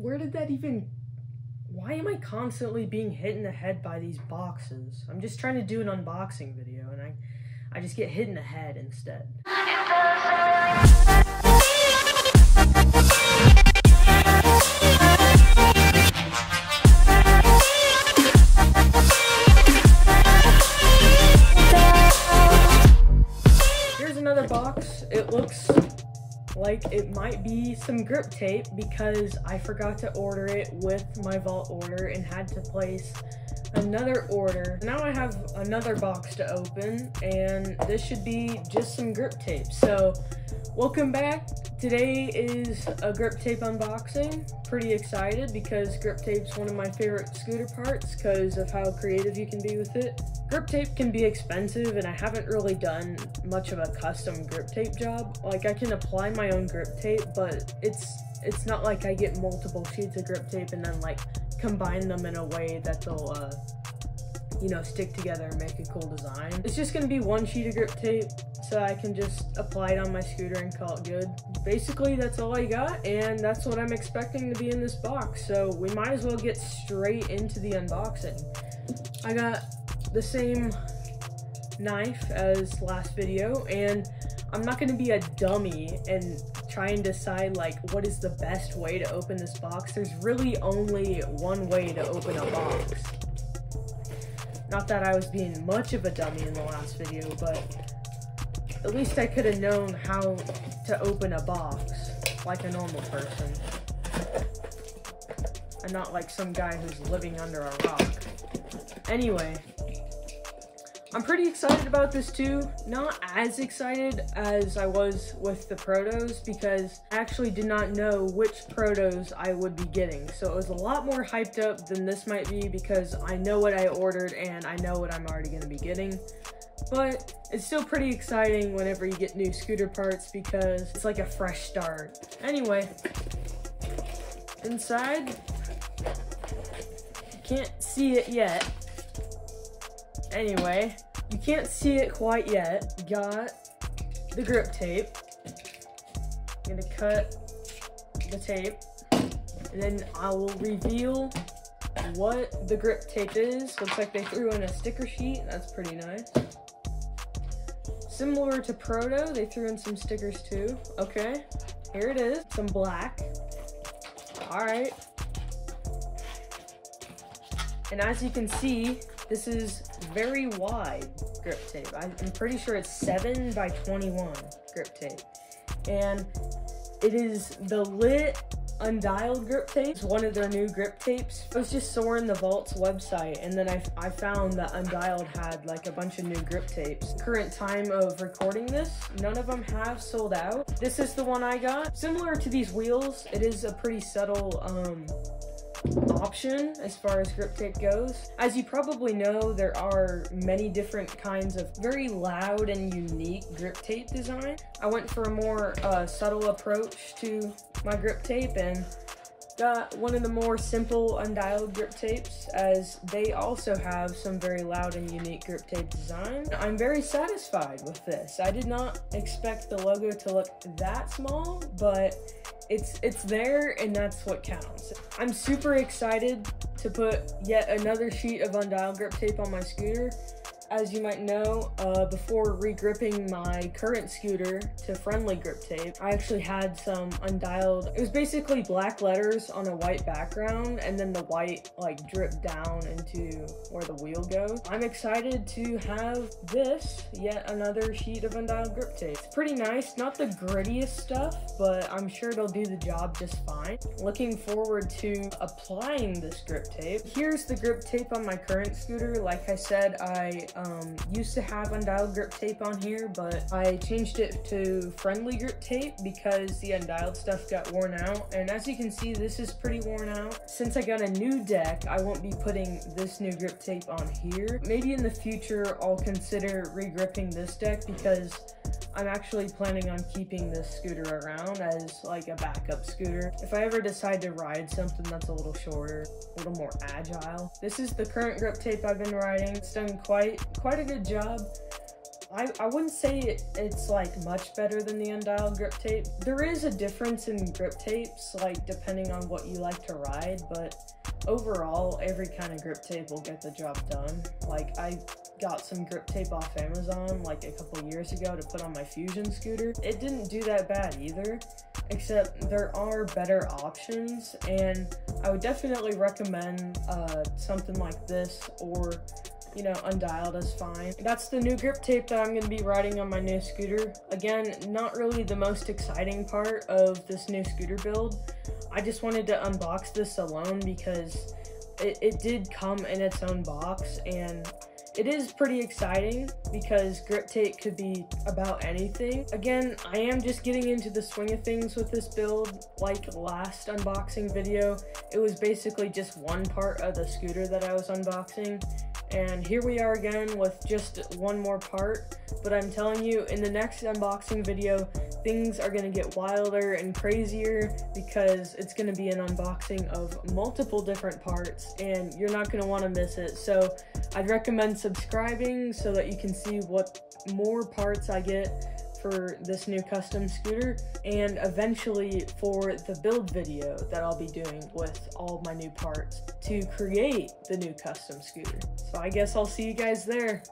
where did that even why am I constantly being hit in the head by these boxes? I'm just trying to do an unboxing video and I I just get hit in the head instead. Like it might be some grip tape because I forgot to order it with my vault order and had to place another order. Now I have another box to open and this should be just some grip tape. So welcome back. Today is a grip tape unboxing. Pretty excited because grip tape's one of my favorite scooter parts because of how creative you can be with it. Grip tape can be expensive and I haven't really done much of a custom grip tape job. Like I can apply my own grip tape, but it's it's not like I get multiple sheets of grip tape and then like combine them in a way that they'll uh, you know, stick together and make a cool design. It's just gonna be one sheet of grip tape so I can just apply it on my scooter and call it good. Basically, that's all I got, and that's what I'm expecting to be in this box. So we might as well get straight into the unboxing. I got the same knife as last video, and I'm not gonna be a dummy and try and decide like what is the best way to open this box. There's really only one way to open a box. Not that I was being much of a dummy in the last video, but at least I could have known how to open a box like a normal person. And not like some guy who's living under a rock. Anyway, I'm pretty excited about this too. Not as excited as I was with the Protos because I actually did not know which Protos I would be getting. So it was a lot more hyped up than this might be because I know what I ordered and I know what I'm already going to be getting. But it's still pretty exciting whenever you get new scooter parts because it's like a fresh start. Anyway, inside, can't see it yet, Anyway, you can't see it quite yet. Got the grip tape. I'm gonna cut the tape. And then I will reveal what the grip tape is. Looks like they threw in a sticker sheet. That's pretty nice. Similar to Proto, they threw in some stickers too. Okay, here it is. Some black. All right. And as you can see, this is very wide grip tape. I'm pretty sure it's 7 by 21 grip tape. And it is the lit undialed grip tape. It's one of their new grip tapes. I was just soaring the Vault's website and then I, I found that Undialed had like a bunch of new grip tapes. Current time of recording this, none of them have sold out. This is the one I got. Similar to these wheels, it is a pretty subtle um, option as far as grip tape goes. As you probably know, there are many different kinds of very loud and unique grip tape design. I went for a more uh, subtle approach to my grip tape and got one of the more simple undialed grip tapes as they also have some very loud and unique grip tape design. I'm very satisfied with this. I did not expect the logo to look that small, but it's it's there and that's what counts. I'm super excited to put yet another sheet of undial grip tape on my scooter as you might know, uh, before regripping my current scooter to friendly grip tape, I actually had some undialed, it was basically black letters on a white background and then the white like dripped down into where the wheel goes. I'm excited to have this, yet another sheet of undialed grip tape. It's pretty nice, not the grittiest stuff, but I'm sure it'll do the job just fine. Looking forward to applying this grip tape. Here's the grip tape on my current scooter. Like I said, I um, used to have undialed grip tape on here, but I changed it to friendly grip tape because the undialed stuff got worn out. And as you can see, this is pretty worn out. Since I got a new deck, I won't be putting this new grip tape on here. Maybe in the future, I'll consider regripping this deck because I'm actually planning on keeping this scooter around as like a backup scooter. If I ever decide to ride something that's a little shorter, a little more agile. This is the current grip tape I've been riding. It's done quite, quite a good job. I, I wouldn't say it, it's like much better than the undialed grip tape. There is a difference in grip tapes, like depending on what you like to ride, but overall, every kind of grip tape will get the job done. Like I got some grip tape off Amazon like a couple years ago to put on my Fuzion scooter. It didn't do that bad either, except there are better options, and I would definitely recommend uh, something like this or you know, undialed is fine. That's the new grip tape that I'm going to be riding on my new scooter. Again, not really the most exciting part of this new scooter build. I just wanted to unbox this alone because it, it did come in its own box and it is pretty exciting because grip tape could be about anything. Again, I am just getting into the swing of things with this build. Like last unboxing video, it was basically just one part of the scooter that I was unboxing. And here we are again with just one more part. But I'm telling you, in the next unboxing video, things are gonna get wilder and crazier because it's gonna be an unboxing of multiple different parts and you're not gonna wanna miss it. So I'd recommend subscribing so that you can see what more parts I get for this new custom scooter and eventually for the build video that I'll be doing with all my new parts to create the new custom scooter. So I guess I'll see you guys there.